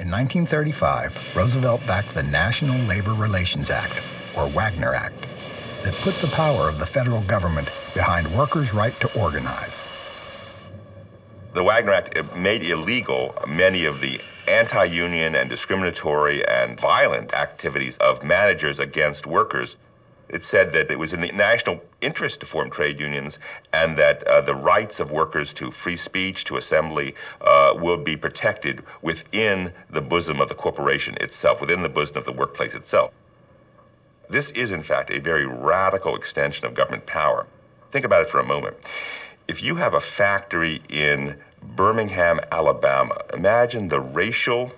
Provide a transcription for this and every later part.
In 1935, Roosevelt backed the National Labor Relations Act, or Wagner Act, that put the power of the federal government behind workers' right to organize. The Wagner Act made illegal many of the anti union and discriminatory and violent activities of managers against workers. It said that it was in the national interest to form trade unions and that uh, the rights of workers to free speech, to assembly, uh, will be protected within the bosom of the corporation itself, within the bosom of the workplace itself. This is, in fact, a very radical extension of government power. Think about it for a moment. If you have a factory in Birmingham, Alabama, imagine the racial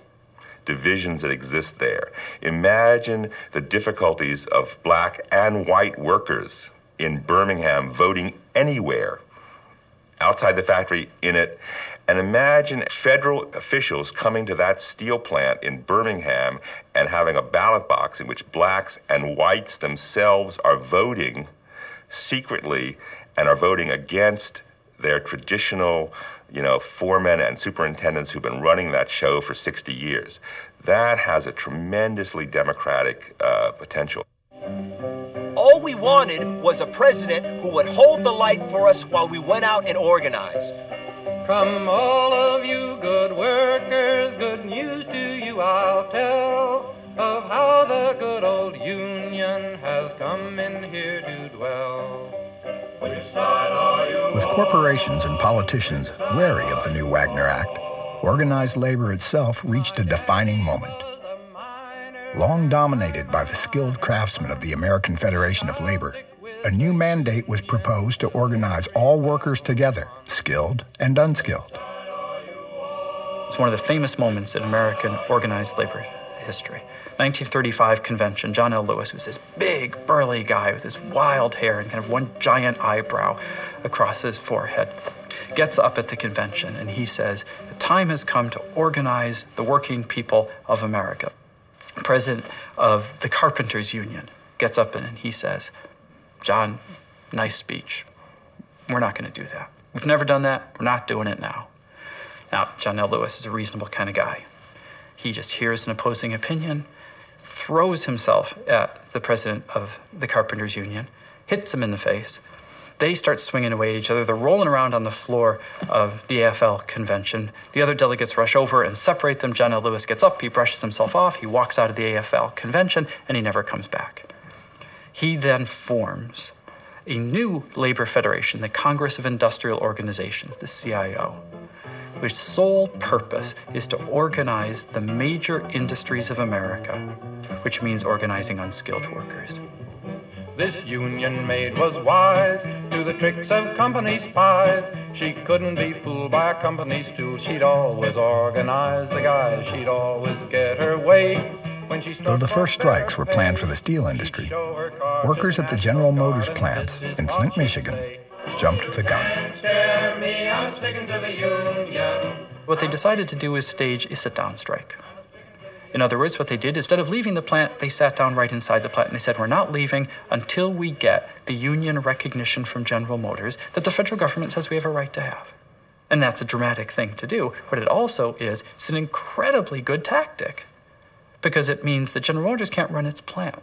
divisions that exist there. Imagine the difficulties of black and white workers in Birmingham voting anywhere outside the factory, in it. And imagine federal officials coming to that steel plant in Birmingham and having a ballot box in which blacks and whites themselves are voting secretly and are voting against their traditional, you know, foremen and superintendents who've been running that show for 60 years. That has a tremendously democratic uh, potential. All we wanted was a president who would hold the light for us while we went out and organized. Come, all of you good workers, good news to you I'll tell of how the good old Union has come in here to dwell. With corporations and politicians wary of the new Wagner Act, organized labor itself reached a defining moment. Long dominated by the skilled craftsmen of the American Federation of Labor, a new mandate was proposed to organize all workers together, skilled and unskilled. It's one of the famous moments in American organized labor history. 1935 convention, John L. Lewis was this big, burly guy with his wild hair and kind of one giant eyebrow across his forehead. Gets up at the convention and he says, The time has come to organize the working people of America. President of the Carpenters Union gets up and he says, John, nice speech. We're not going to do that. We've never done that. We're not doing it now. Now, John L. Lewis is a reasonable kind of guy. He just hears an opposing opinion throws himself at the president of the Carpenters Union, hits him in the face. They start swinging away at each other. They're rolling around on the floor of the AFL convention. The other delegates rush over and separate them. John L. Lewis gets up, he brushes himself off, he walks out of the AFL convention, and he never comes back. He then forms a new labor federation, the Congress of Industrial Organizations, the CIO whose sole purpose is to organize the major industries of America, which means organizing unskilled workers. This union maid was wise to the tricks of company spies. She couldn't be fooled by a company stool. She'd always organize the guys. She'd always get her way. Though the first strikes were planned for the steel industry, workers at the General Motors plants in Flint, Michigan jumped the gun. What they decided to do was stage a sit down strike. In other words, what they did, instead of leaving the plant, they sat down right inside the plant and they said, We're not leaving until we get the union recognition from General Motors that the federal government says we have a right to have. And that's a dramatic thing to do. But it also is, it's an incredibly good tactic because it means that General Motors can't run its plant.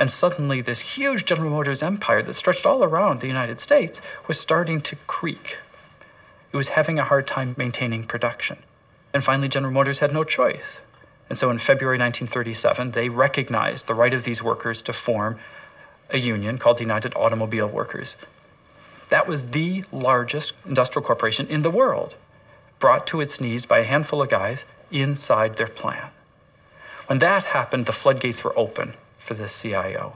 And suddenly, this huge General Motors empire that stretched all around the United States was starting to creak. It was having a hard time maintaining production. And finally, General Motors had no choice. And so in February 1937, they recognized the right of these workers to form a union called the United Automobile Workers. That was the largest industrial corporation in the world, brought to its knees by a handful of guys inside their plant. When that happened, the floodgates were open for the CIO.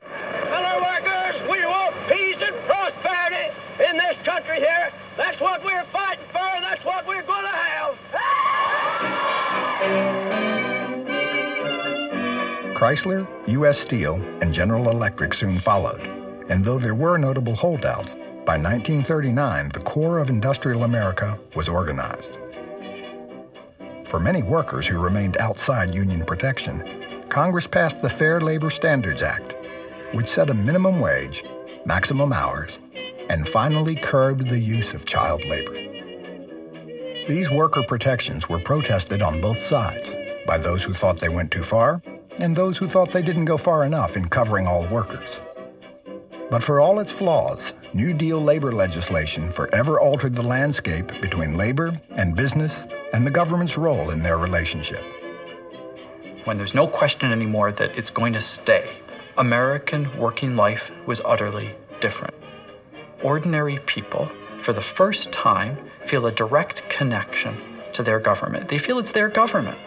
Fellow workers, we want peace and prosperity in this country here. That's what we're fighting for, and that's what we're going to have. Chrysler, U.S. Steel, and General Electric soon followed. And though there were notable holdouts, by 1939 the core of industrial America was organized. For many workers who remained outside union protection, Congress passed the Fair Labor Standards Act, which set a minimum wage, maximum hours, and finally curbed the use of child labor. These worker protections were protested on both sides by those who thought they went too far and those who thought they didn't go far enough in covering all workers. But for all its flaws, New Deal labor legislation forever altered the landscape between labor and business and the government's role in their relationship. When there's no question anymore that it's going to stay, American working life was utterly different. Ordinary people, for the first time, feel a direct connection to their government. They feel it's their government.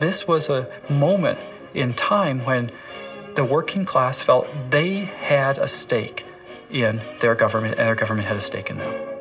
This was a moment in time when the working class felt they had a stake in their government and their government had a stake in them.